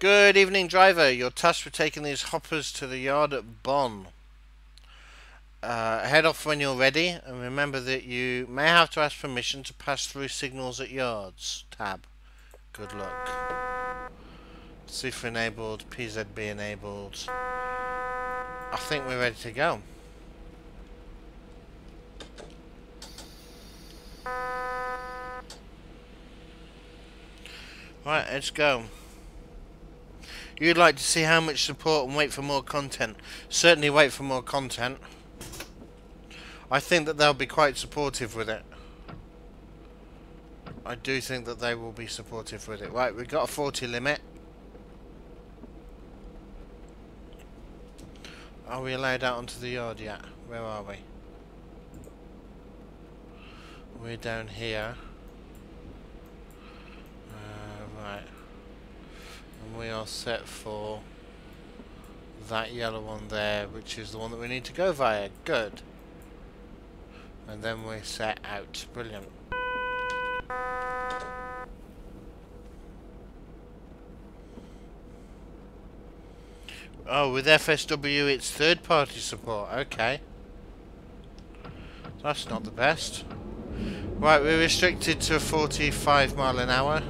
Good evening, driver. Your task for taking these hoppers to the yard at Bonn. Uh, head off when you're ready, and remember that you may have to ask permission to pass through signals at yards. Tab. Good luck. Sifa enabled, PZB enabled. I think we're ready to go. Right, let's go. You'd like to see how much support and wait for more content. Certainly wait for more content. I think that they'll be quite supportive with it. I do think that they will be supportive with it. Right, we've got a 40 limit. Are we allowed out onto the yard yet? Where are we? We're down here. Uh, right. And we are set for that yellow one there, which is the one that we need to go via. Good. And then we're set out. Brilliant. Oh, with FSW it's third party support. Okay. That's not the best. Right, we're restricted to 45 mile an hour.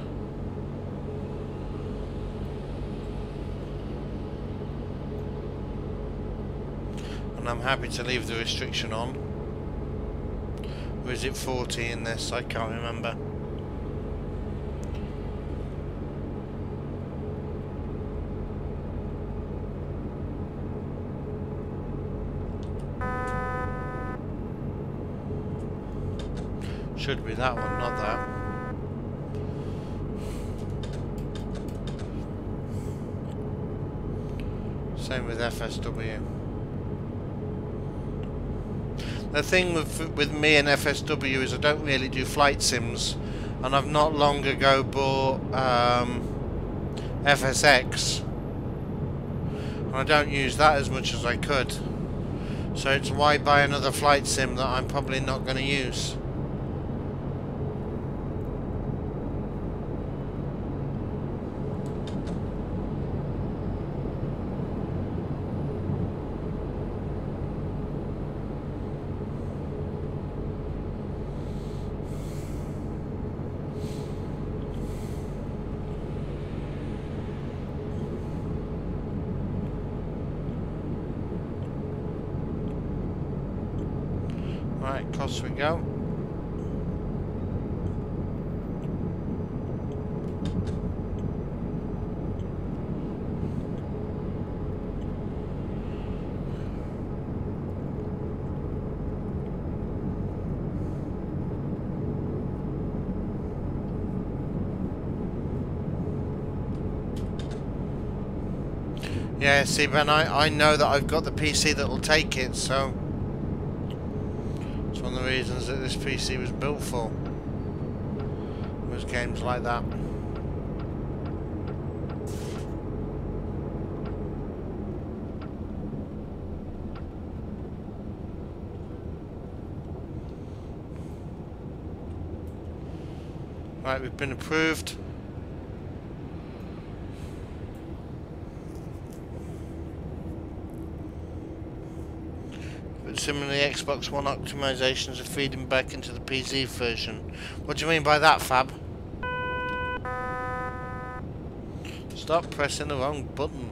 I'm happy to leave the restriction on. Or is it 40 in this? I can't remember. Should be that one, not that. Same with FSW. The thing with with me and FSW is I don't really do flight sims, and I've not long ago bought um, FSX, and I don't use that as much as I could. So it's why buy another flight sim that I'm probably not going to use. Right, across we go. Yeah, see, Ben, I, I know that I've got the PC that will take it, so... One of the reasons that this PC was built for. Was games like that. Right, we've been approved. But similarly, Xbox One optimizations are feeding back into the PC version. What do you mean by that, Fab? Stop pressing the wrong button.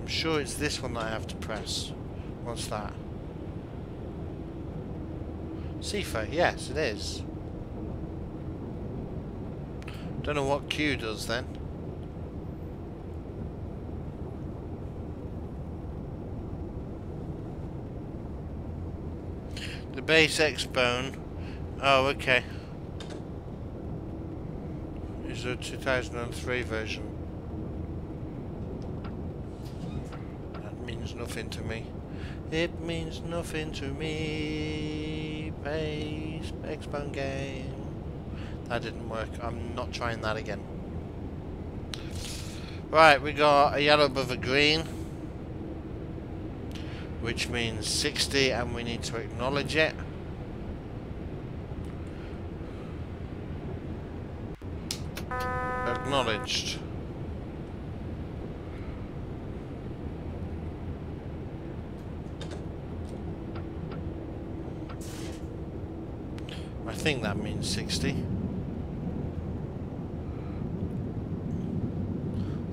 I'm sure it's this one that I have to press. What's that? Sifa, yes it is. Don't know what Q does then. The base X bone. Oh, okay. Is a 2003 version. That means nothing to me. It means nothing to me. Base X bone game. That didn't work. I'm not trying that again. Right, we got a yellow above a green which means 60 and we need to acknowledge it. Acknowledged. I think that means 60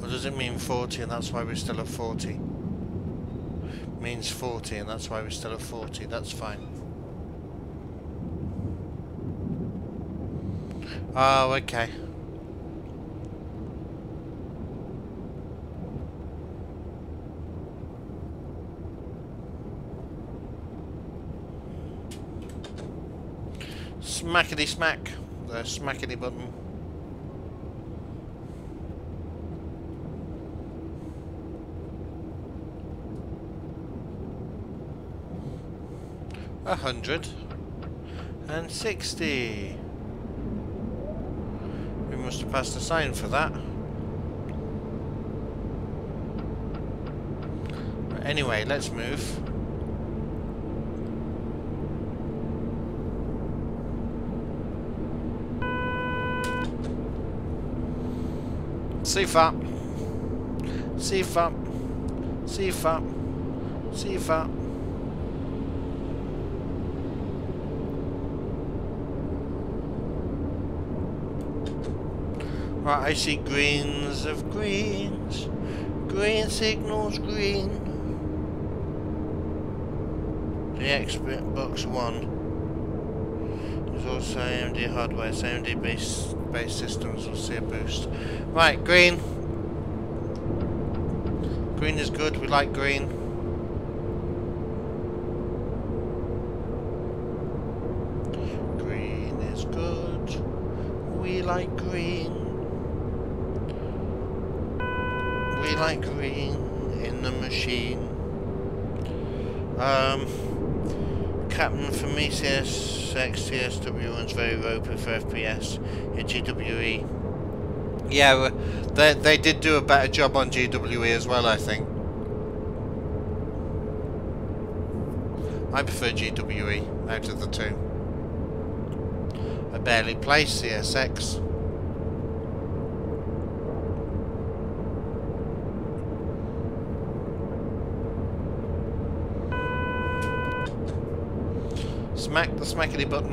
or does it mean 40 and that's why we're still at 40 Means 40 and that's why we're still at 40. That's fine. Oh, okay. Smackety smack. The smackety button. A hundred and sixty. We must have passed a sign for that. But anyway, let's move. Sifa. Sifa. Sifa. Sifa. Right, I see greens of greens. Green signals green. The Xbox One. There's also AMD hardware, so AMD base, base systems will see a boost. Right, green. Green is good, we like green. Green is good, we like green. Um, Captain Prometheus XTSW runs very ropey for FPS in GWE. Yeah, they, they did do a better job on GWE as well, I think. I prefer GWE out of the two. I barely play CSX. Smack the smackety button.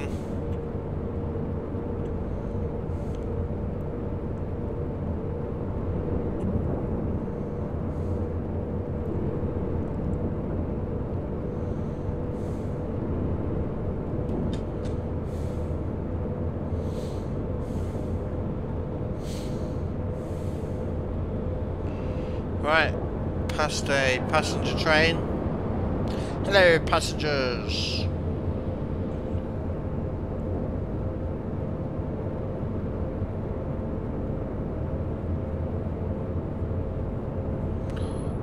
Right, past a passenger train. Hello, passengers.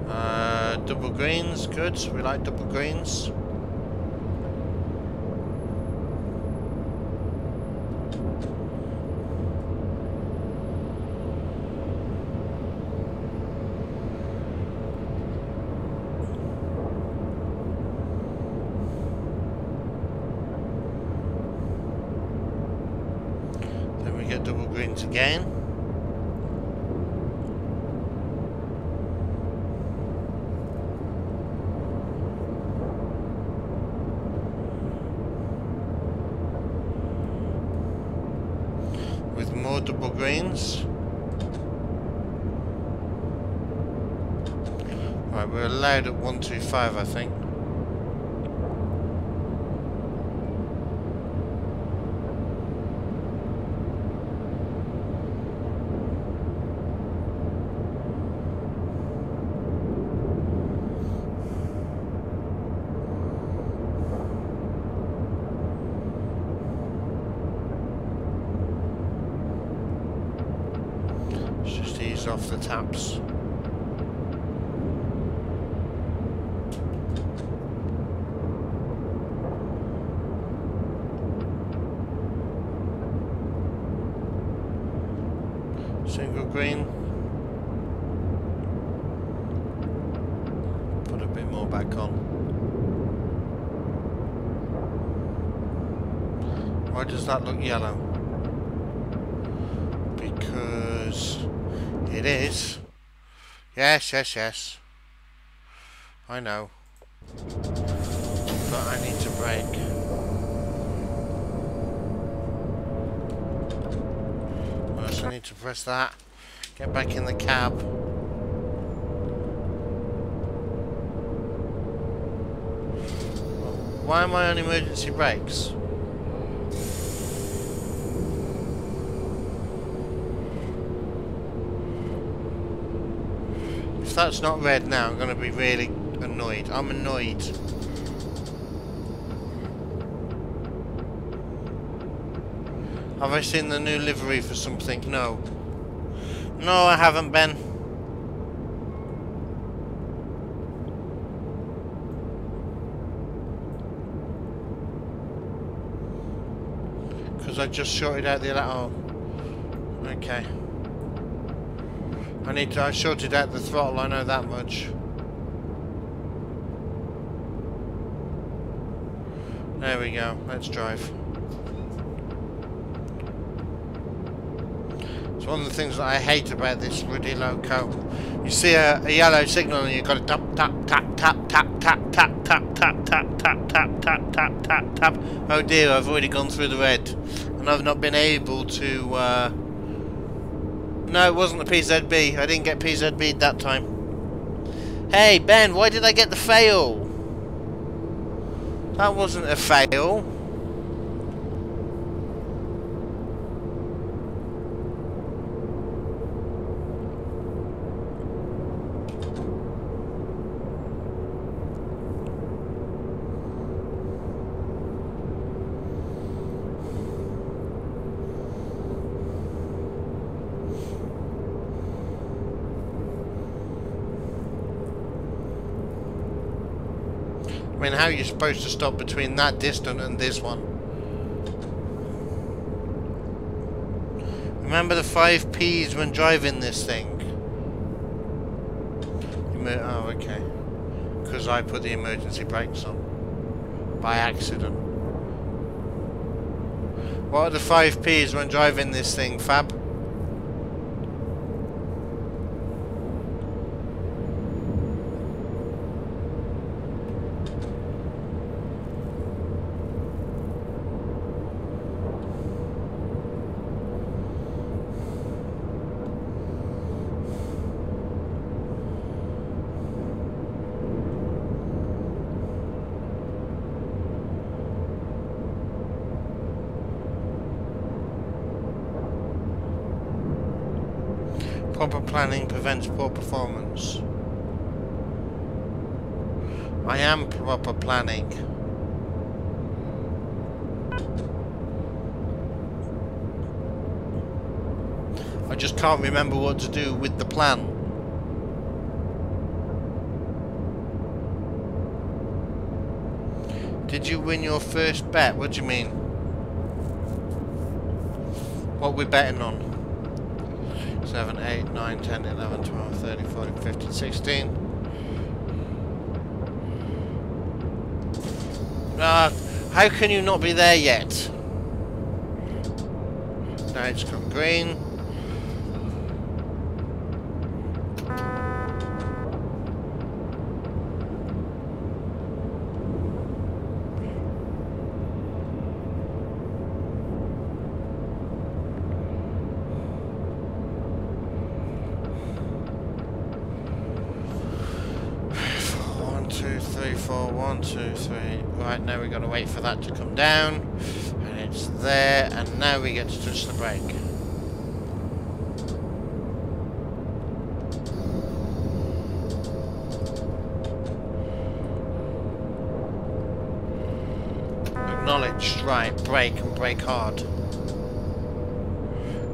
Uh, double greens, We like double greens. Five, I think. Single green. Put a bit more back on. Why does that look yellow? Because it is. Yes, yes, yes. I know. But I need to brake. Need to press that. Get back in the cab. Why am I on emergency brakes? If that's not red now, I'm going to be really annoyed. I'm annoyed. Have I seen the new livery for something? No. No, I haven't, Ben. Because I just shorted out the... Oh. Okay. I need to... I shorted out the throttle, I know that much. There we go. Let's drive. One of the things that I hate about this bloody loco. You see a, a yellow signal and you've got to tap tap tap tap tap tap tap tap tap tap tap tap tap tap tap tap. Oh dear, I've already gone through the red, and I've not been able to. Uh... No, it wasn't the PZB. I didn't get PZB that time. Hey Ben, why did I get the fail? That wasn't a fail. I mean, how are you supposed to stop between that distance and this one? Remember the 5 P's when driving this thing? Oh, okay. Because I put the emergency brakes on. By accident. What are the 5 P's when driving this thing, Fab? Proper planning prevents poor performance. I am proper planning. I just can't remember what to do with the plan. Did you win your first bet? What do you mean? What we betting on? 7, 8, 9, 10, 11, 12, 13, 14, 15, 16. Uh, how can you not be there yet? Now it's come green. Wait for that to come down. And it's there, and now we get to touch the brake. Acknowledged, right, brake and brake hard.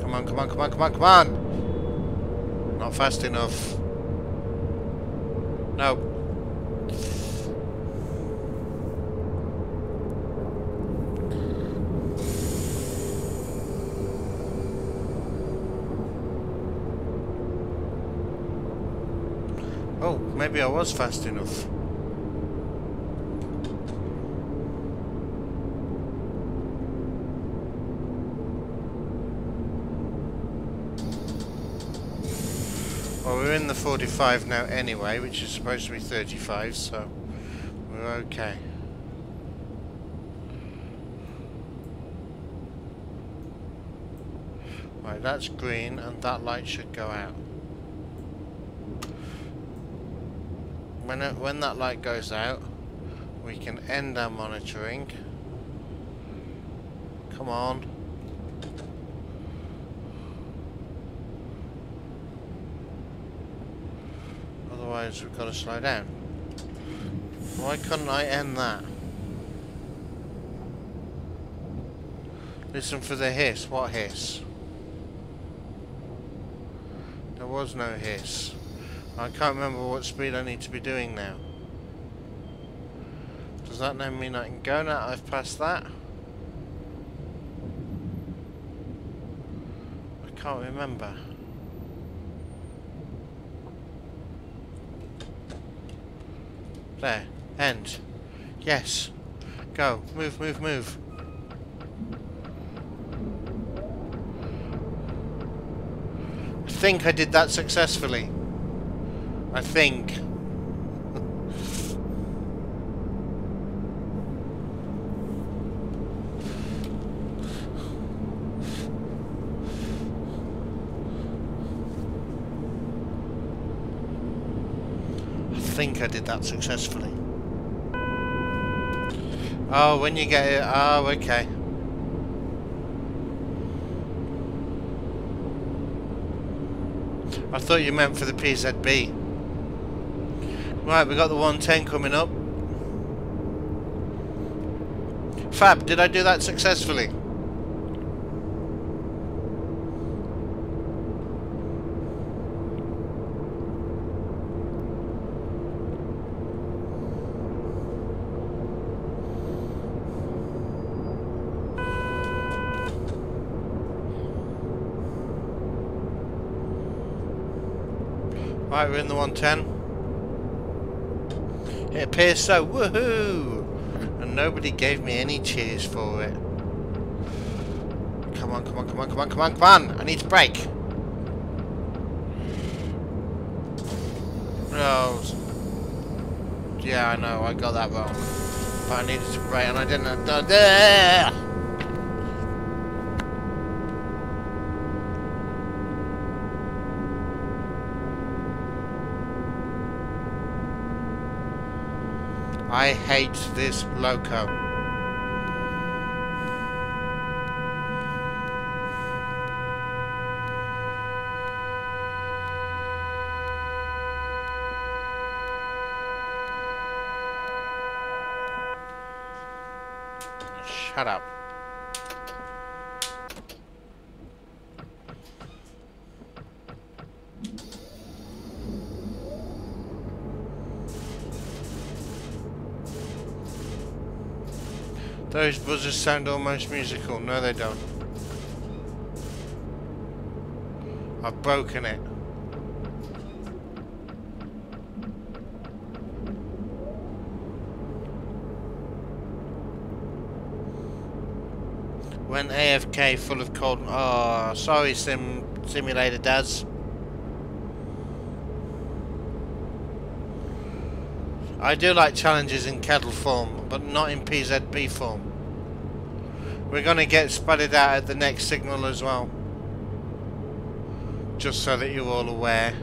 Come on, come on, come on, come on, come on! Not fast enough. No. Maybe I was fast enough. Well, we're in the 45 now anyway, which is supposed to be 35, so we're okay. Right, that's green and that light should go out. When, it, when that light goes out, we can end our monitoring. Come on. Otherwise we've got to slow down. Why couldn't I end that? Listen for the hiss. What hiss? There was no hiss. I can't remember what speed I need to be doing now. Does that now mean I can go now I've passed that? I can't remember. There. End. Yes. Go. Move, move, move. I think I did that successfully. I think. I think I did that successfully. Oh, when you get it. Oh, okay. I thought you meant for the PZB. Right, we got the 110 coming up. Fab, did I do that successfully? Right, we're in the 110. It appears so. Woohoo! And nobody gave me any cheers for it. Come on, come on, come on, come on, come on, come on! I need to brake. No. Yeah, I know, I got that wrong. But I needed to brake and I didn't. Uh, there! I hate this loco. Buzzers sound almost musical. No, they don't. I've broken it. Went AFK full of cold. Oh, sorry, Sim Simulator Daz. I do like challenges in kettle form, but not in PZB form. We're going to get spotted out at the next signal as well. Just so that you're all aware.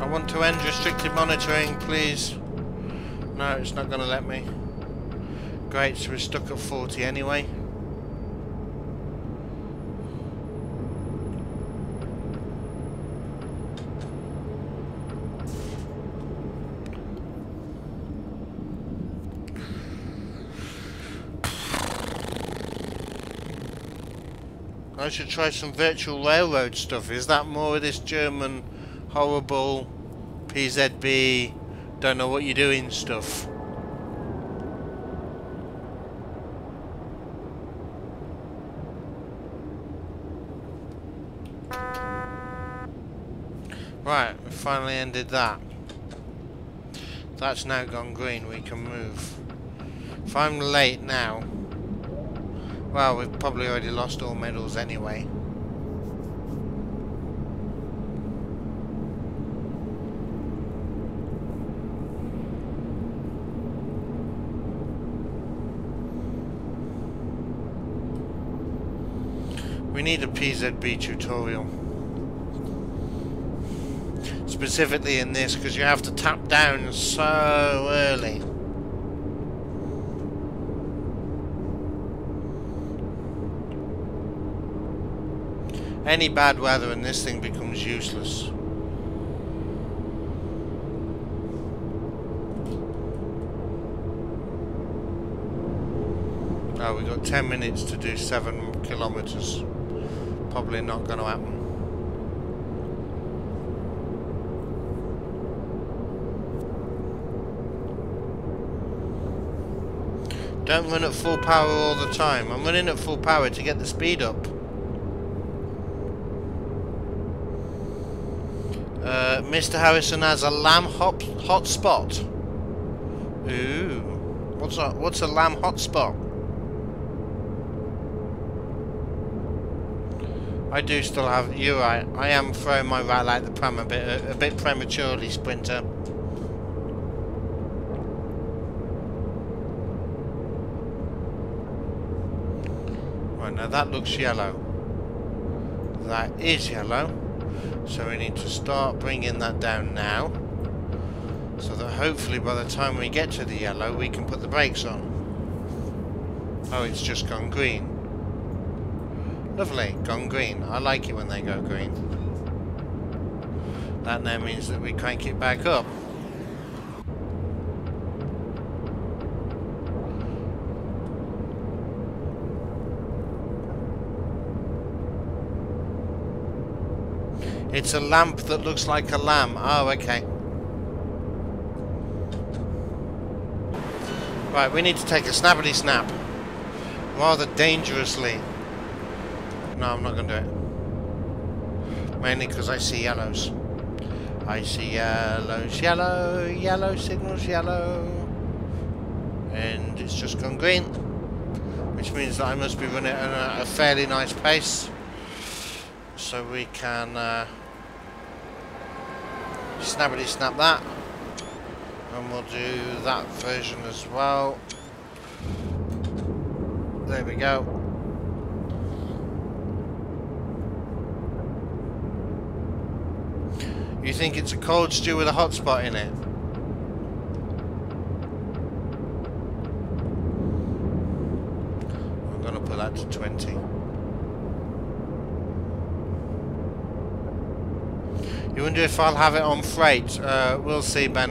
I want to restricted monitoring, please. No, it's not going to let me. Great, so we're stuck at 40 anyway. I should try some virtual railroad stuff. Is that more of this German horrible PZB don't know what you're doing stuff? Right, we finally ended that. That's now gone green, we can move. If I'm late now, well, we've probably already lost all medals anyway. We need a PZB tutorial. Specifically in this, because you have to tap down so early. Any bad weather and this thing becomes useless. Oh, we've got 10 minutes to do 7 kilometres. Probably not going to happen. Don't run at full power all the time. I'm running at full power to get the speed up. Uh, Mr. Harrison has a lamb hot hotspot. Ooh, what's a what's a lamb hotspot? I do still have. You're right. I am throwing my rat like the pram a bit a, a bit prematurely, Sprinter. Right now that looks yellow. That is yellow. So we need to start bringing that down now. So that hopefully by the time we get to the yellow we can put the brakes on. Oh, it's just gone green. Lovely, gone green. I like it when they go green. That now means that we crank it back up. It's a lamp that looks like a lamb. Oh, okay. Right, we need to take a snappity snap. Rather dangerously. No, I'm not going to do it. Mainly because I see yellows. I see yellows, yellow, yellow signals, yellow. And it's just gone green. Which means that I must be running at a, fairly nice pace. So we can... Uh, snap that and we'll do that version as well there we go you think it's a cold stew with a hot spot in it I'm gonna put that to 20 You wonder if I'll have it on freight? Uh, we'll see, Ben.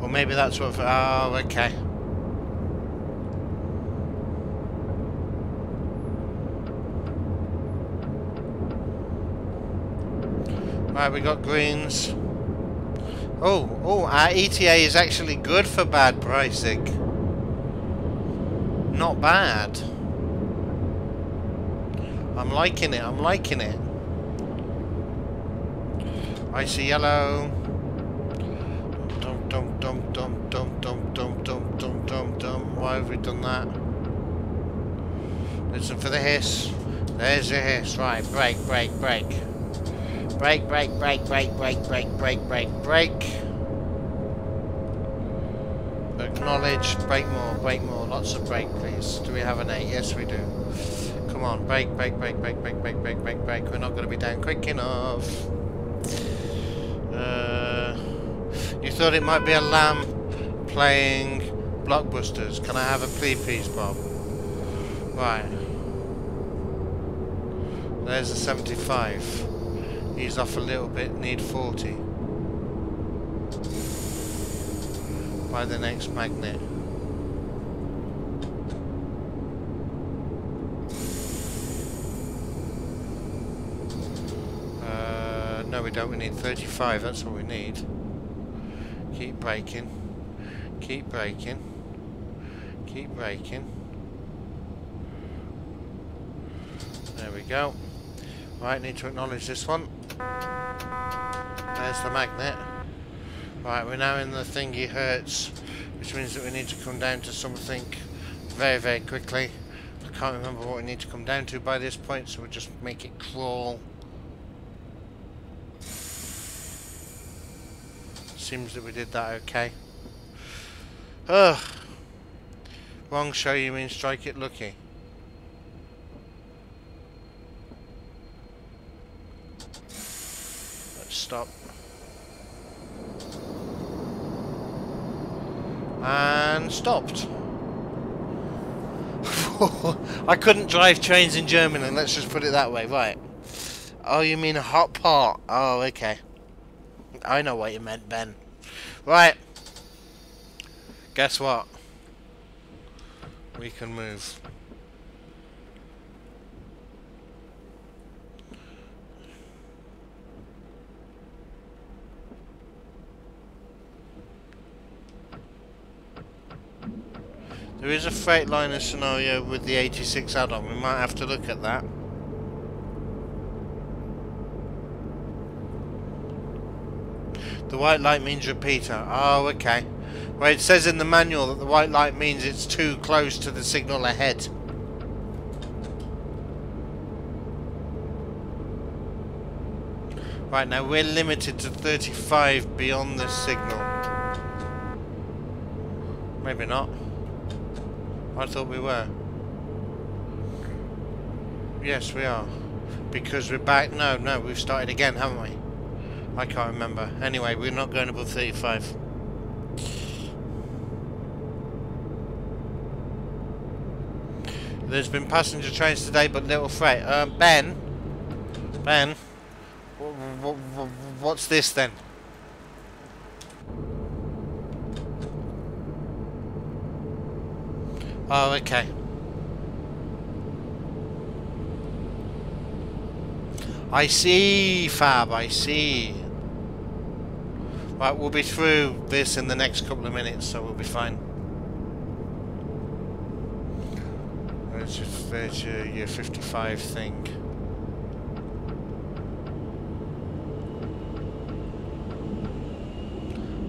Or maybe that's what... Oh, okay. Right, we got greens. Oh, oh, our ETA is actually good for bad pricing. Not bad. I'm liking it, I'm liking it. I see yellow. Dum dum dum dum dum dum dum dum dum dum dum. Why have we done that? Listen for the hiss. There's the hiss. Right, brake, brake, brake. Brake, brake, brake, brake, brake, brake, brake, brake, brake. Acknowledge, brake more, brake more. Lots of brake, please. Do we have an 8? Yes, we do. Come on, brake, brake, brake, brake, brake, brake, brake, brake, brake. We're not going to be down quick enough. Uh, you thought it might be a lamb playing blockbusters. Can I have a plea, please, Bob? Right. There's a 75. He's off a little bit, need 40. By the next magnet. Uh, no we don't. We need 35. That's what we need. Keep braking. Keep braking. Keep braking. There we go. Right, need to acknowledge this one. There's the magnet. Right, we're now in the thingy hurts, which means that we need to come down to something very, very quickly. I can't remember what we need to come down to by this point, so we'll just make it crawl. Seems that we did that okay. Ugh. Wrong show, you mean strike it lucky. Let's stop. And stopped. I couldn't drive trains in Germany, let's just put it that way, right. Oh, you mean a hot pot? Oh, okay. I know what you meant, Ben. Right. Guess what? We can move. There is a Freightliner scenario with the 86 add-on. We might have to look at that. The white light means repeater. Oh, okay. Well, it says in the manual that the white light means it's too close to the signal ahead. Right, now we're limited to 35 beyond the signal. Maybe not. I thought we were. Yes, we are. Because we're back. No, no, we've started again, haven't we? I can't remember. Anyway, we're not going above 35. There's been passenger trains today, but little freight. Uh, ben? Ben? What's this then? Oh, okay. I see, Fab, I see. Right, we'll be through this in the next couple of minutes, so we'll be fine. There's your, there's your, your 55 thing.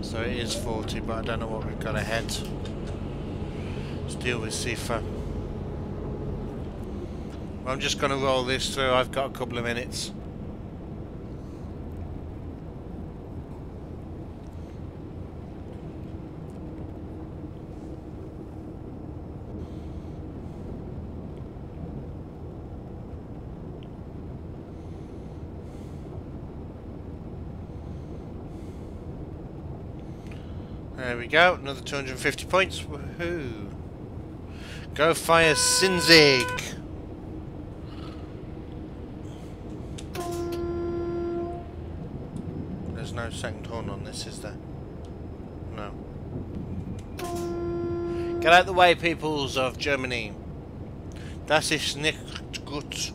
So it is 40, but I don't know what we've got ahead. Deal with Sifa. I'm just going to roll this through. I've got a couple of minutes. There we go, another 250 points. Woohoo! Go fire Sinzig! There's no second horn on this, is there? No. Get out the way, peoples of Germany. Das ist nicht gut.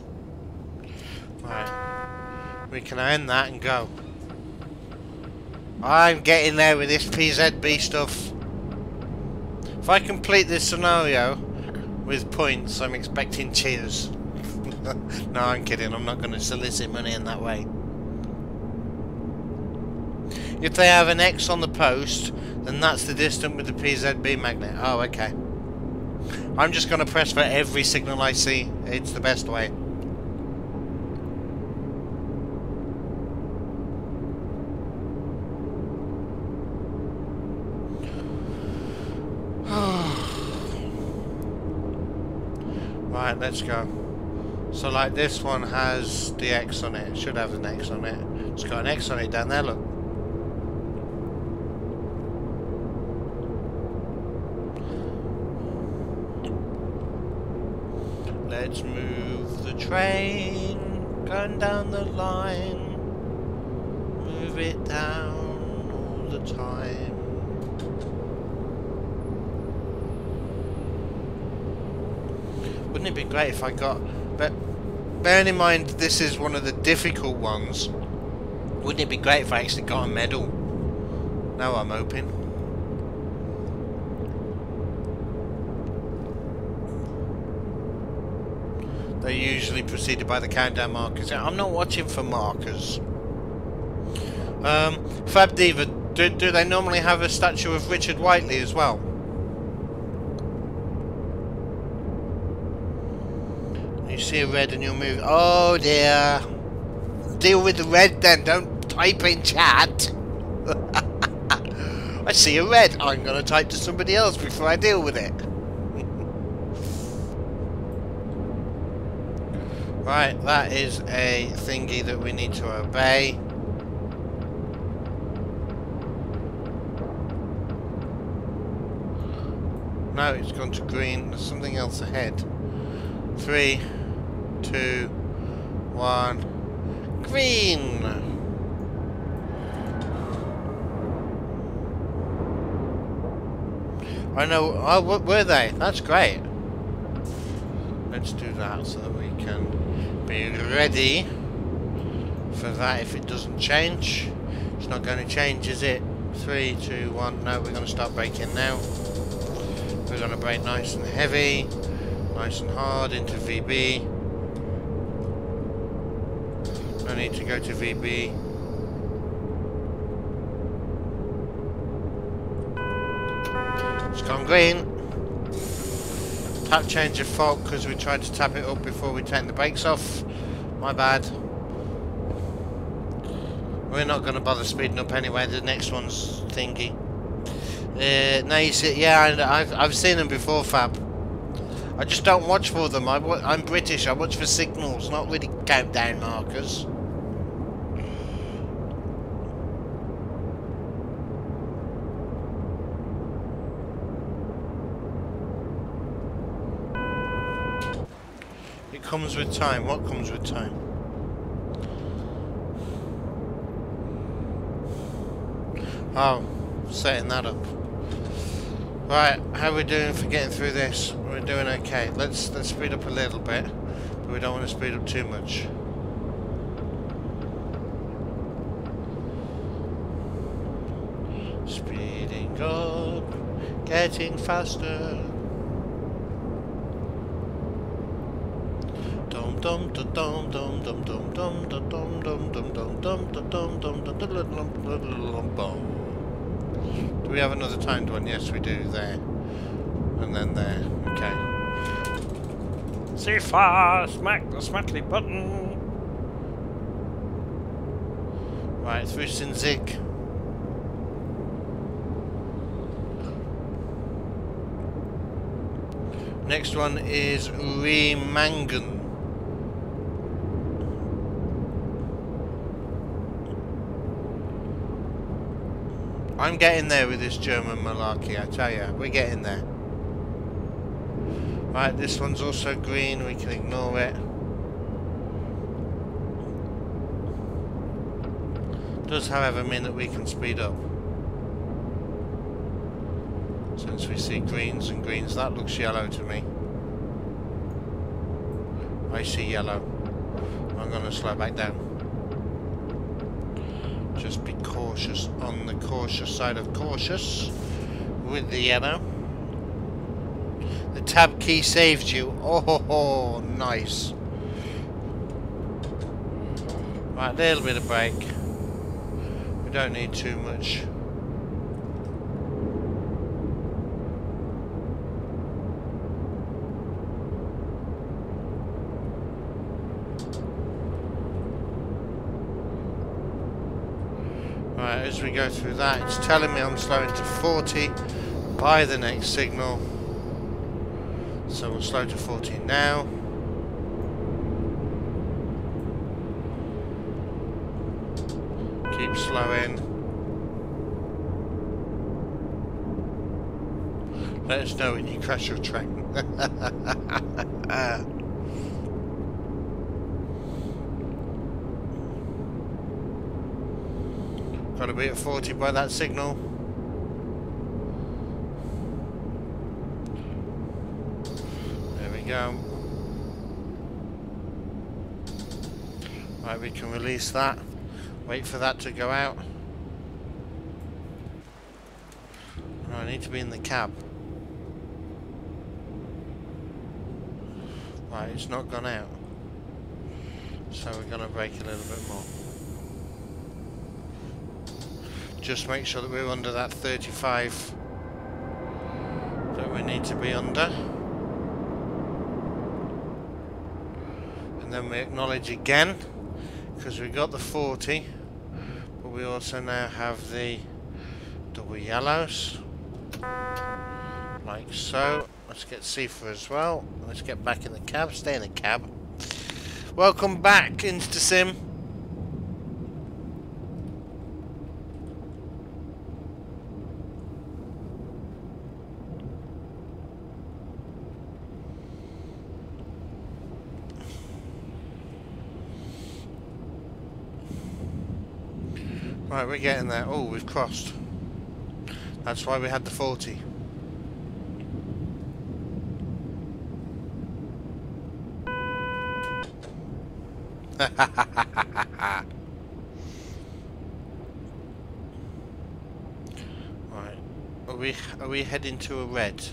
Right. We can end that and go. I'm getting there with this PZB stuff. If I complete this scenario with points, I'm expecting cheers. no, I'm kidding. I'm not going to solicit money in that way. If they have an X on the post, then that's the distance with the PZB magnet. Oh, okay. I'm just going to press for every signal I see. It's the best way. Right, let's go. So like this one has the X on it. It should have an X on it. It's got an X on it down there, look. Let's move the train, going down the line. Move it down all the time. Wouldn't it be great if I got... But bearing in mind this is one of the difficult ones, wouldn't it be great if I actually got a medal? Now I'm hoping. They're usually preceded by the countdown markers. I'm not watching for markers. Um, Fab Diva, do, do they normally have a statue of Richard Whiteley as well? You see a red and you'll move. Oh dear. Deal with the red then, don't type in chat. I see a red. I'm going to type to somebody else before I deal with it. right, that is a thingy that we need to obey. No, it's gone to green. There's something else ahead. Three, two, one. Green! I know. Oh, were they? That's great. Let's do that so that we can be ready for that if it doesn't change. It's not going to change, is it? Three, two, one. No, we're going to start braking now. We're going to brake nice and heavy, nice and hard into VB. No need to go to VB. It's gone green. Tap change of fault because we tried to tap it up before we take the brakes off. My bad. We're not going to bother speeding up anyway. The next one's thingy. Uh, now you see, yeah, I've I've seen them before, Fab. I just don't watch for them. I, I'm British. I watch for signals, not really countdown markers. Comes with time. What comes with time? Oh, setting that up. Right, how are we doing for getting through this? We're doing okay. Let's let's speed up a little bit, but we don't want to speed up too much. Speeding up, getting faster. Dum dum dum dum dum dum dum dum dum dum dum dum dum dum dum dum dum dum dum do we have another timed one? Yes, we do. There. And then there. Okay. Sifa! Smack the smackly button! Right, through Sinzig. Next one is Remagen. I'm getting there with this German malarkey, I tell you. We're getting there. Right, this one's also green. We can ignore it. Does, however, mean that we can speed up. Since we see greens and greens, that looks yellow to me. I see yellow. I'm going to slow back down. Just be cautious on the cautious side of cautious with the yellow. The tab key saved you. Oh, nice. Right, a little bit of brake. We don't need too much. as we go through that, it's telling me I'm slowing to 40 by the next signal. So we'll slow to 40 now. Keep slowing. Let us know when you crash your train. Got to be at 40 by that signal. There we go. Right, we can release that. Wait for that to go out. I need to be in the cab. Right, it's not gone out. So we're going to brake a little bit more. Just make sure that we're under that 35 that we need to be under. And then we acknowledge again because we got the 40 but we also now have the double yellows. Like so. Let's get Sifa as well. Let's get back in the cab. Stay in the cab. Welcome back into Right, we're getting there. Oh, we've crossed. That's why we had the 40. right. Are we are we heading to a red?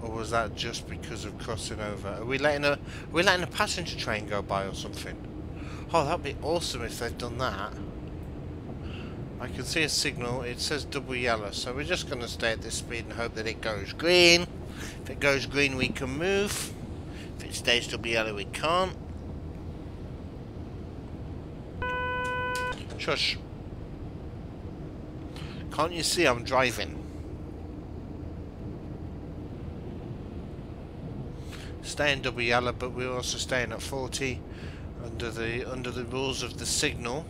Or was that just because of crossing over? Are we letting a are we letting a passenger train go by or something? Oh that'd be awesome if they'd done that. I can see a signal, it says double yellow, so we're just going to stay at this speed and hope that it goes green. If it goes green we can move. If it stays double yellow we can't. Shush. Can't you see I'm driving? Staying double yellow, but we're also staying at 40 under the under the rules of the signal.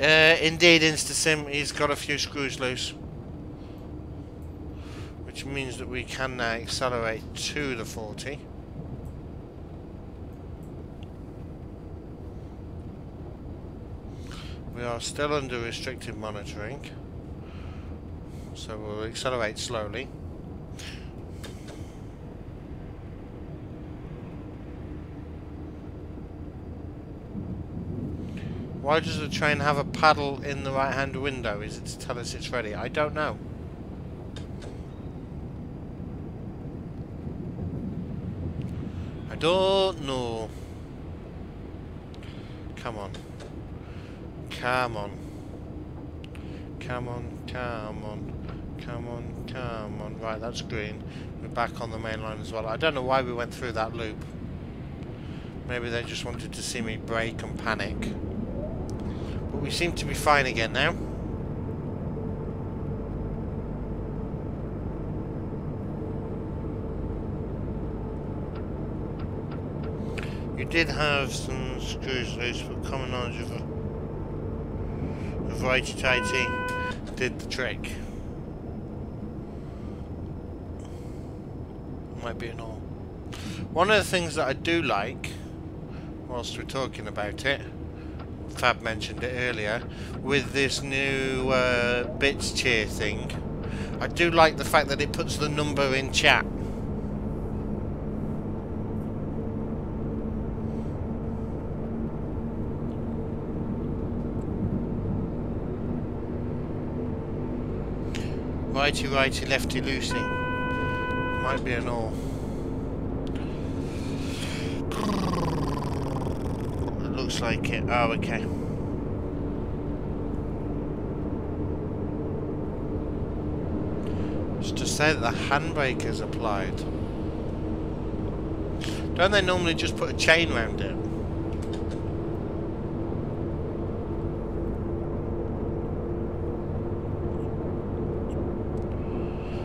Uh, indeed, InstaSim, he's got a few screws loose. Which means that we can now accelerate to the 40. We are still under restricted monitoring. So we'll accelerate slowly. Why does the train have a paddle in the right hand window? Is it to tell us it's ready? I don't know. I don't know. Come on. Come on. Come on, come on. Come on, come on. Right, that's green. We're back on the main line as well. I don't know why we went through that loop. Maybe they just wanted to see me brake and panic. We seem to be fine again now. You did have some screws loose, but common knowledge of a, of righty tighty did the trick. Might be an all. One of the things that I do like, whilst we're talking about it, Fab mentioned it earlier, with this new uh, bits cheer thing. I do like the fact that it puts the number in chat. Righty righty lefty loosey. Might be an all. Looks like it. Oh, okay. It's to say that the handbrake is applied. Don't they normally just put a chain around it?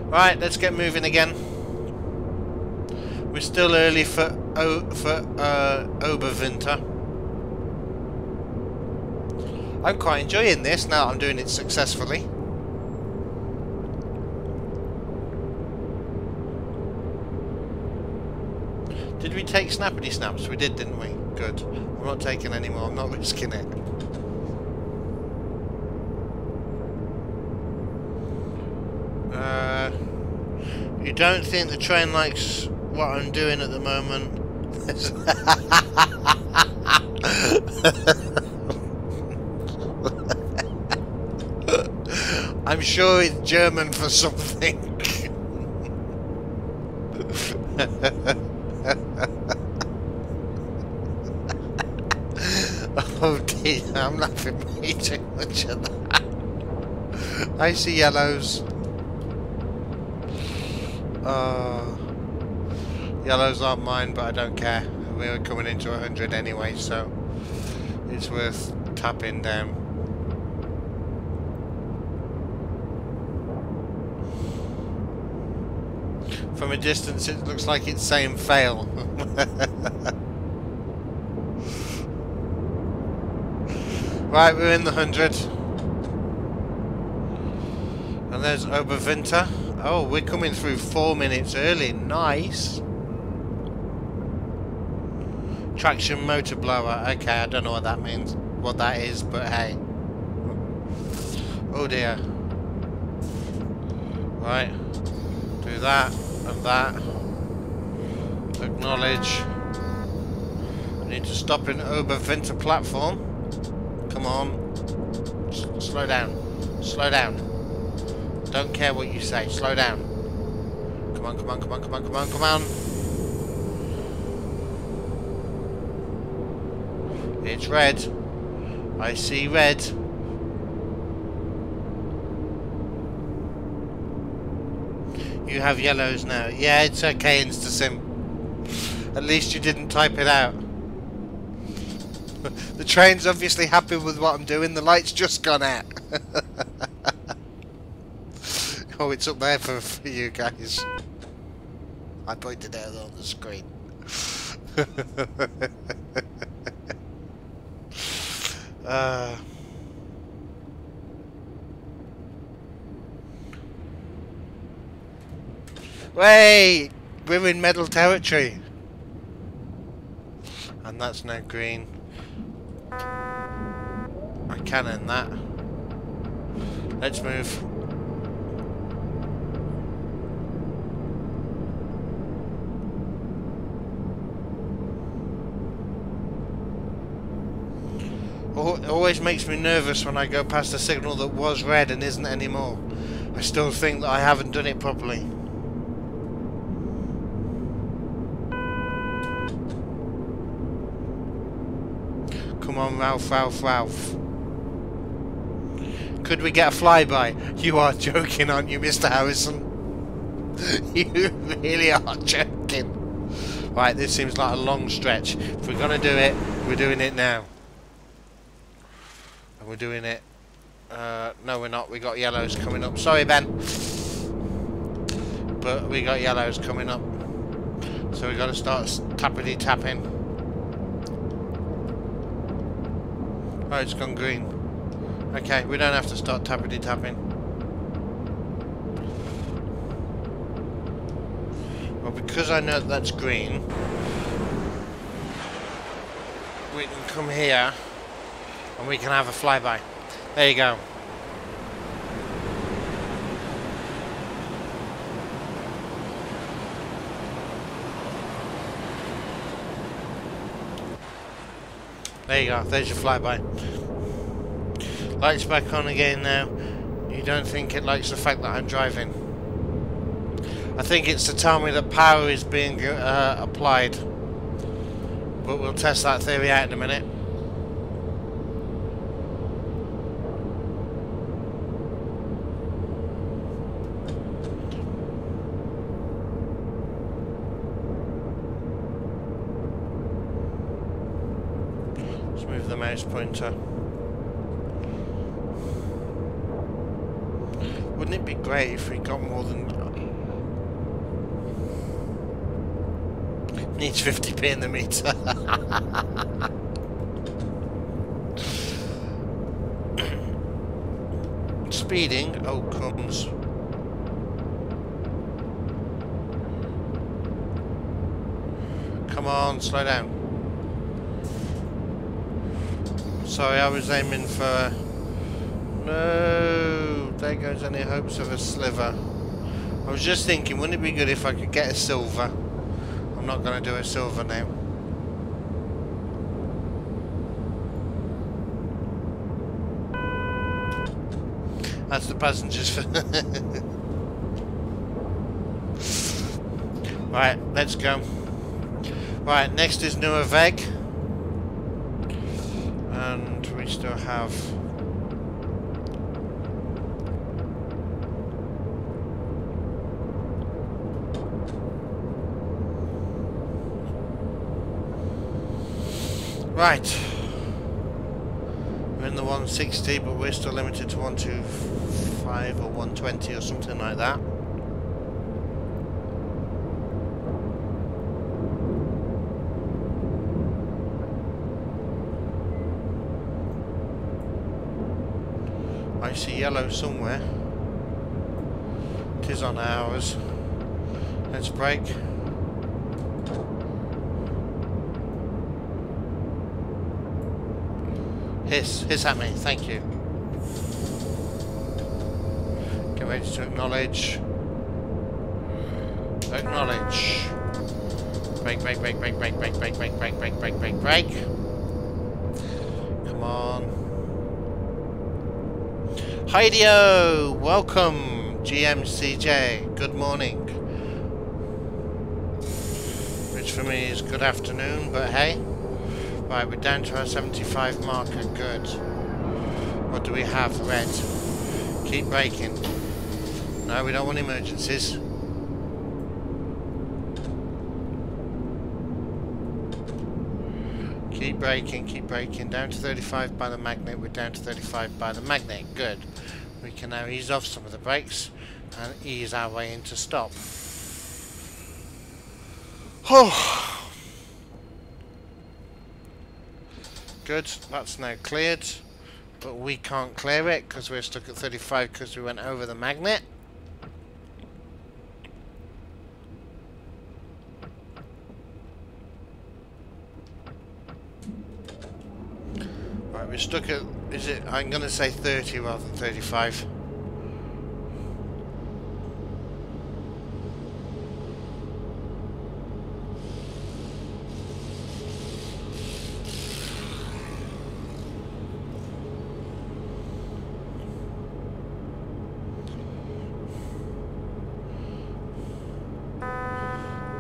Right, let's get moving again. We're still early for o for uh, Oberwinter. I'm quite enjoying this now I'm doing it successfully. Did we take snappity snaps? We did, didn't we? Good. I'm not taking any more. I'm not risking it. Uh, you don't think the train likes what I'm doing at the moment? I'm sure it's German for something. oh dear, I'm laughing way too much at that. I see yellows. Uh, yellows aren't mine, but I don't care. We are coming into 100 anyway, so it's worth tapping down. From a distance, it looks like it's saying fail. right, we're in the 100. And there's Oberwinter. Oh, we're coming through four minutes early. Nice. Traction motor blower. Okay, I don't know what that means. What that is, but hey. Oh dear. Right. Do that and that. Acknowledge. I need to stop in Oberwinter platform. Come on. S slow down. Slow down. Don't care what you say. Slow down. Come on, come on, come on, come on, come on, come on. It's red. I see red. You have yellows now. Yeah, it's okay, InstaSim. At least you didn't type it out. the train's obviously happy with what I'm doing. The light's just gone out. Oh, it's up there for, for you guys. I pointed out on the screen. uh, wait! We're in medal territory. And that's now green. I can end that. Let's move. It always makes me nervous when I go past a signal that was red and isn't anymore. I still think that I haven't done it properly. Come on, Ralph, Ralph, Ralph. Could we get a flyby? You are joking, aren't you, Mr. Harrison? you really are joking. Right, this seems like a long stretch. If we're going to do it, we're doing it now. And we're doing it. Uh, no, we're not. We got yellows coming up. Sorry, Ben. But we got yellows coming up. So we've got to start tappity Oh, it's gone green. Okay, we don't have to start tappity tapping. Well, because I know that that's green, we can come here and we can have a flyby. There you go. There you go, there's your flyby. Lights back on again now. You don't think it likes the fact that I'm driving. I think it's to tell me that power is being uh, applied. But we'll test that theory out in a minute. Wouldn't it be great if we got more than... Needs 50p in the meter. Speeding, oh comes. Come on, slow down. Sorry, I was aiming for... No, there goes any hopes of a sliver. I was just thinking, wouldn't it be good if I could get a silver? I'm not going to do a silver now. That's the passengers. for... right, let's go. Right, next is Nuremberg. And we still have... Right. We're in the 160, but we're still limited to 125 or 120 or something like that. I see yellow somewhere. It is on ours. Let's break. Hiss, hiss at me, thank you. Get ready to acknowledge. Acknowledge. Brake, brake, brake, brake, brake, brake, brake, brake, brake, brake, brake, brake, Heidio! Welcome, GMCJ. Good morning. Which for me is good afternoon, but hey. Right, we're down to our 75 marker. Good. What do we have? Red. Keep braking. No, we don't want emergencies. Keep braking, keep braking. Down to 35 by the magnet. We're down to 35 by the magnet. Good. We can now ease off some of the brakes and ease our way into stop. Oh. Good, that's now cleared. But we can't clear it because we're stuck at 35 because we went over the magnet. Stuck at, is it, I'm going to say 30 rather than 35.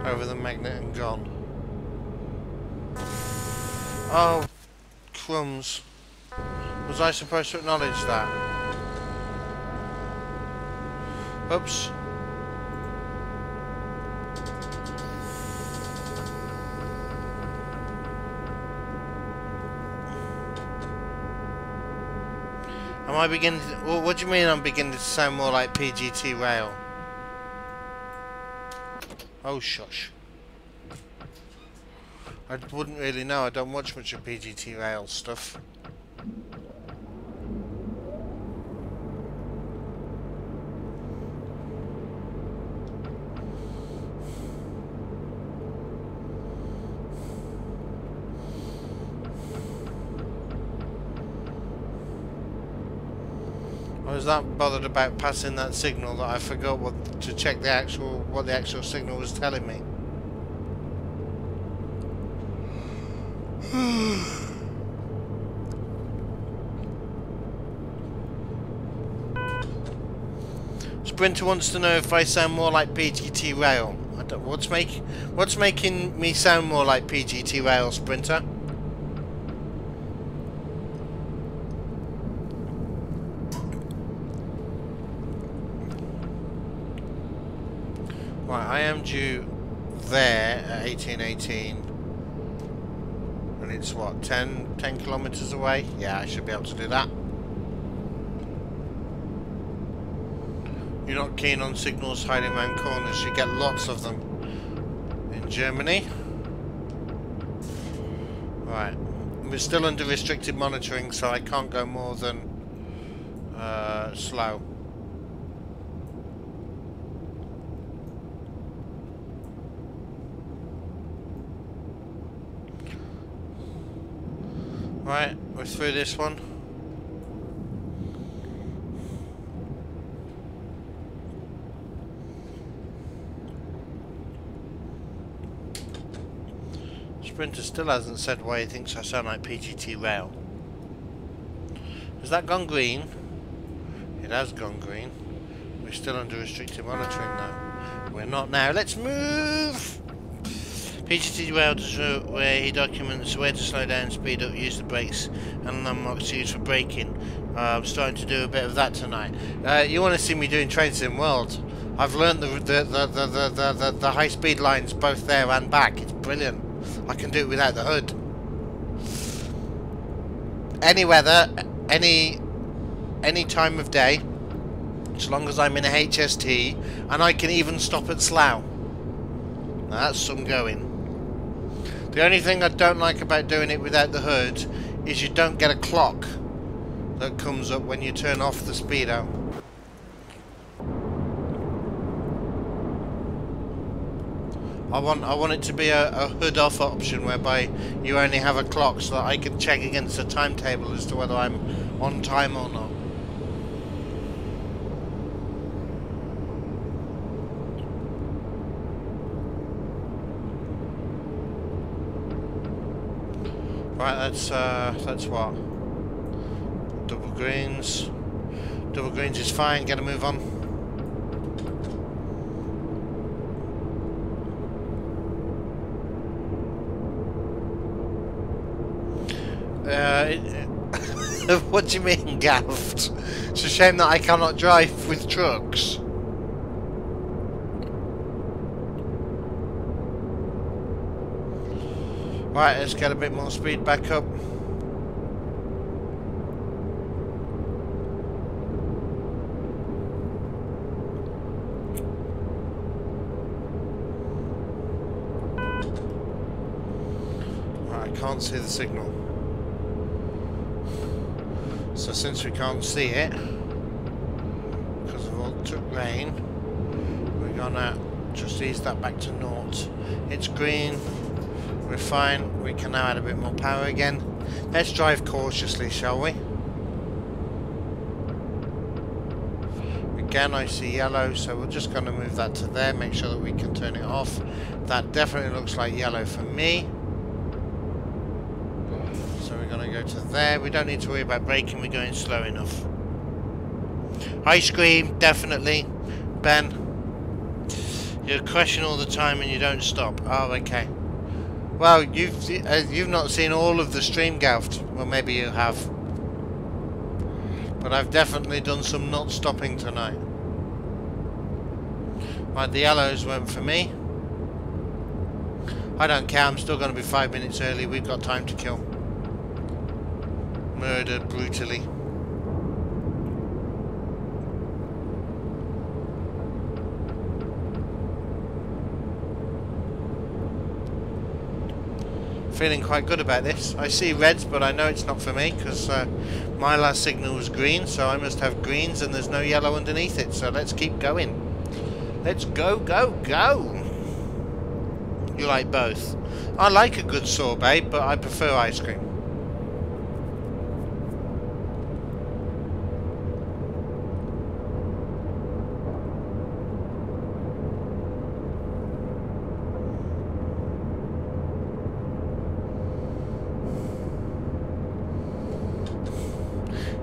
over the magnet and gone. Oh, crumbs. Was I supposed to acknowledge that? Oops. Am I beginning to, what do you mean I'm beginning to sound more like PGT Rail? Oh, shush. I wouldn't really know. I don't watch much of PGT Rail stuff. Was that bothered about passing that signal that I forgot what to check the actual what the actual signal was telling me. Sprinter wants to know if I sound more like PGT Rail. what's making what's making me sound more like PGT Rail, Sprinter? Right, I am due there at 1818. And it's what, 10, 10 kilometres away? Yeah, I should be able to do that. You're not keen on signals hiding around corners, you get lots of them in Germany. Right, we're still under restricted monitoring, so I can't go more than uh, slow. Right, we're through this one. Sprinter still hasn't said why he thinks I sound like PGT Rail. Has that gone green? It has gone green. We're still under restricted monitoring though. We're not now. Let's move! PGT Rail does where he documents where to slow down, speed up, use the brakes, and unlocks used for braking. Uh, I'm starting to do a bit of that tonight. Uh, you want to see me doing Train Sim World? I've learned the the, the, the, the, the, the high speed lines both there and back. It's brilliant. I can do it without the hood. Any weather, any any time of day, as long as I'm in a HST, and I can even stop at Slough. Now that's some going. The only thing I don't like about doing it without the hood is you don't get a clock that comes up when you turn off the speedo. I want I want it to be a, a, hood off option whereby you only have a clock so that I can check against the timetable as to whether I'm on time or not. Right, that's uh, that's what double greens. Double greens is fine. Get a move on. Uh, what do you mean, gaffed? It's a shame that I cannot drive with trucks. Right, let's get a bit more speed back up. Right, I can't see the signal. So since we can't see it, because of all the rain, we're gonna just ease that back to naught. It's green, we're fine. We can now add a bit more power again. Let's drive cautiously, shall we? Again, I see yellow, so we're just going to move that to there, make sure that we can turn it off. That definitely looks like yellow for me. So we're going to go to there. We don't need to worry about braking, we're going slow enough. Ice cream, definitely. Ben, you're crashing all the time and you don't stop. Oh, okay. Well, you've you've not seen all of the stream gaffed. Well, maybe you have. But I've definitely done some not stopping tonight. Right, the yellows went for me. I don't care, I'm still going to be five minutes early. We've got time to kill. Murder brutally. Feeling quite good about this. I see reds, but I know it's not for me because uh, my last signal was green, so I must have greens and there's no yellow underneath it. So let's keep going. Let's go, go, go. You like both? I like a good sorbet, but I prefer ice cream.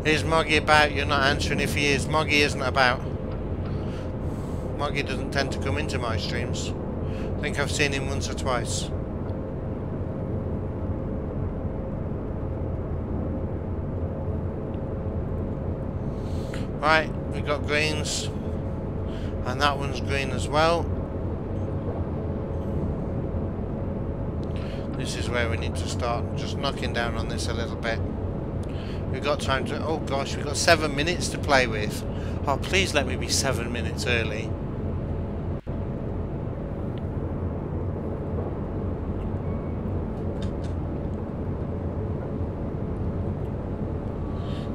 Is Moggy about? You're not answering if he is. Moggy isn't about. Moggy doesn't tend to come into my streams. I think I've seen him once or twice. Right, we've got greens. And that one's green as well. This is where we need to start just knocking down on this a little bit. We've got time to... Oh gosh, we've got seven minutes to play with. Oh, please let me be seven minutes early.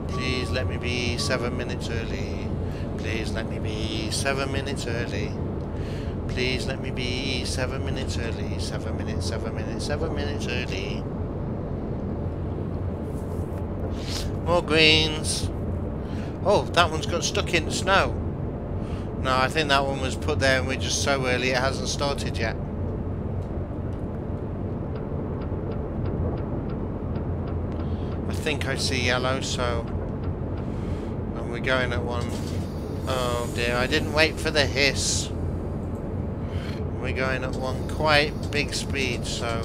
Please let me be seven minutes early. Please let me be seven minutes early. Please let me be seven minutes early. Seven minutes, seven minutes, seven minutes early. More greens. Oh, that one's got stuck in the snow. No, I think that one was put there and we're just so early it hasn't started yet. I think I see yellow, so... And we're going at one? Oh dear, I didn't wait for the hiss. We're going at one quite big speed, so...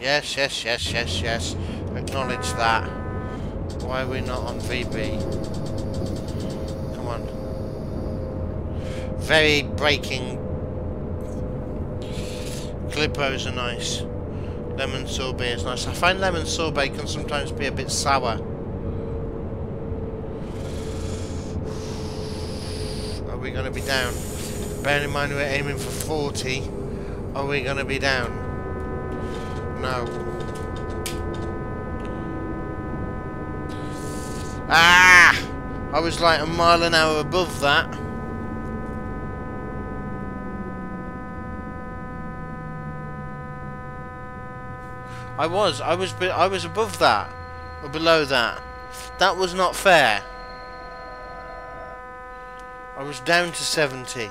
Yes, yes, yes, yes, yes. Acknowledge that. Why are we not on VB? Come on. Very braking. Clippos are nice. Lemon sorbet is nice. I find lemon sorbet can sometimes be a bit sour. Are we going to be down? Bearing in mind we're aiming for 40. Are we going to be down? No. I was like a mile an hour above that. I was, I was, I was above that, or below that. That was not fair. I was down to 70.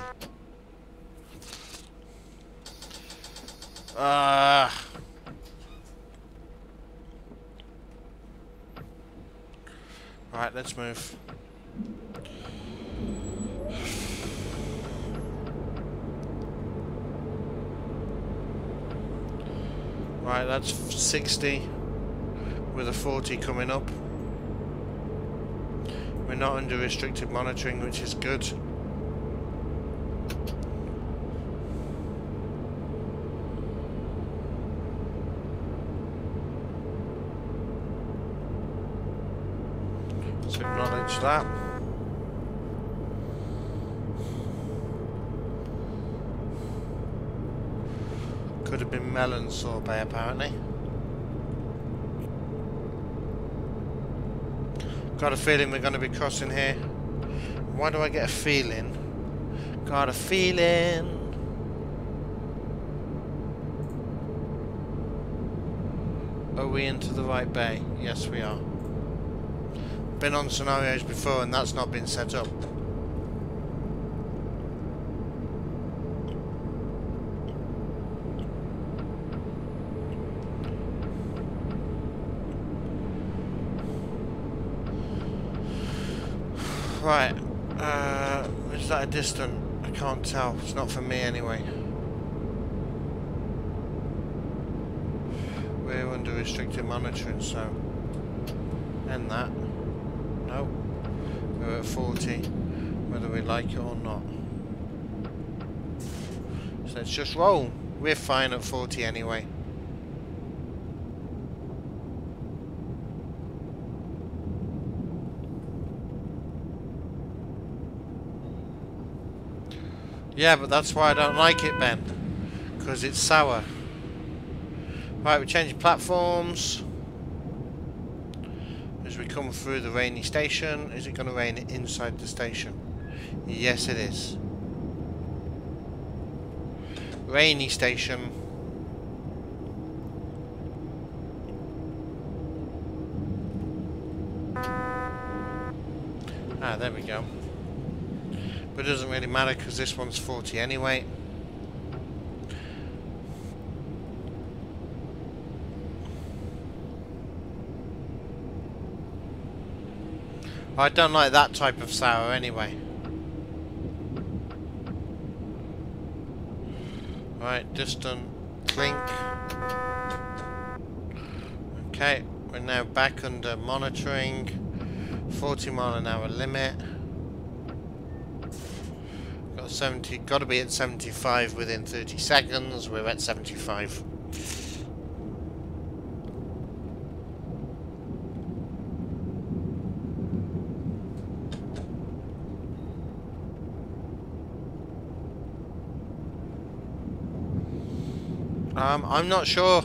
Ah. Uh, right, let's move. Right, that's 60 with a 40 coming up. We're not under restricted monitoring, which is good. Acknowledge that. Could have been melon sorbet apparently. Got a feeling we're going to be crossing here. Why do I get a feeling? Got a feeling. Are we into the right bay? Yes, we are been on scenarios before and that's not been set up. Right, uh, is that a distant? I can't tell, it's not for me anyway. We're under restricted monitoring, so end that. No. We're at 40, whether we like it or not. So let's just roll. We're fine at 40 anyway. Yeah, but that's why I don't like it, Ben. Because it's sour. Right, we're changing platforms as we come through the rainy station. Is it going to rain inside the station? Yes, it is. Rainy station. Ah, there we go. But it doesn't really matter because this one's 40 anyway. I don't like that type of sour anyway. Right, distant clink. Okay, we're now back under monitoring. 40 mile an hour limit. Got 70, got to be at 75 within 30 seconds. We're at 75. Um, I'm not sure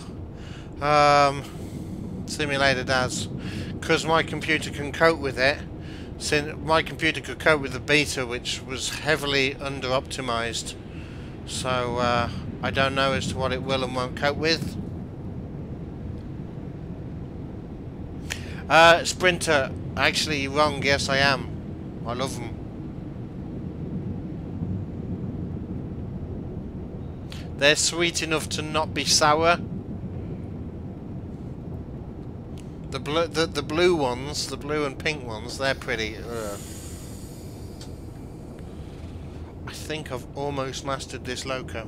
um, Simulator does because my computer can cope with it. Since my computer could cope with the beta, which was heavily under optimized, so uh, I don't know as to what it will and won't cope with. Uh, Sprinter, actually you're wrong. Yes, I am. I love them. They're sweet enough to not be sour. The blue, the, the blue ones, the blue and pink ones, they're pretty. I think I've almost mastered this loco.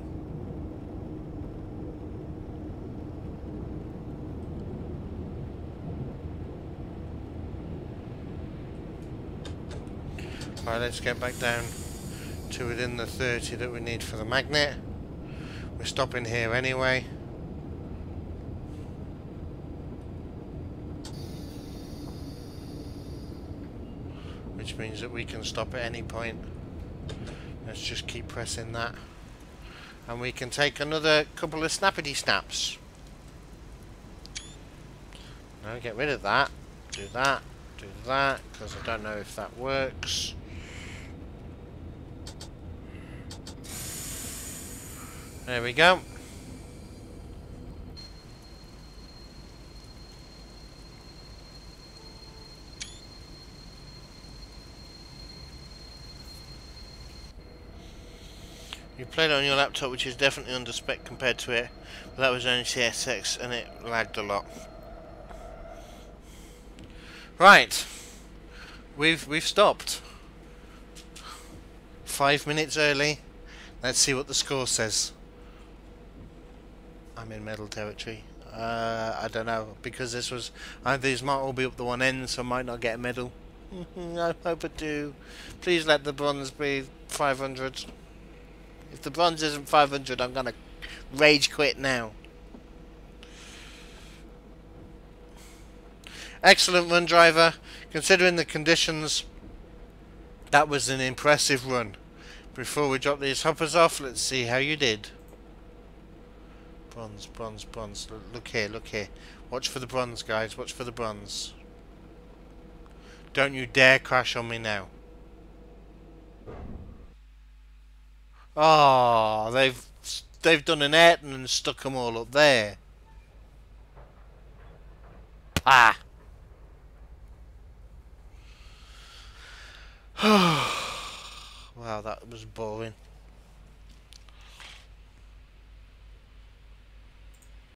Right, let's get back down to within the 30 that we need for the magnet. We're stopping here anyway. Which means that we can stop at any point. Let's just keep pressing that. And we can take another couple of snappity snaps. Now get rid of that. Do that. Do that. Because I don't know if that works. There we go. You played it on your laptop, which is definitely under spec compared to it, but that was only CSX and it lagged a lot. Right, we've we've stopped. Five minutes early. Let's see what the score says. I'm in medal territory. Uh, I don't know because this was. These might all be up the one end, so I might not get a medal. I hope I do. Please let the bronze be 500. If the bronze isn't 500, I'm gonna rage quit now. Excellent run, driver. Considering the conditions, that was an impressive run. Before we drop these hoppers off, let's see how you did. Bronze, bronze, bronze. Look here, look here. Watch for the bronze, guys. Watch for the bronze. Don't you dare crash on me now. Oh, they've they've done an Ayrton and stuck them all up there. Ah. wow, that was boring.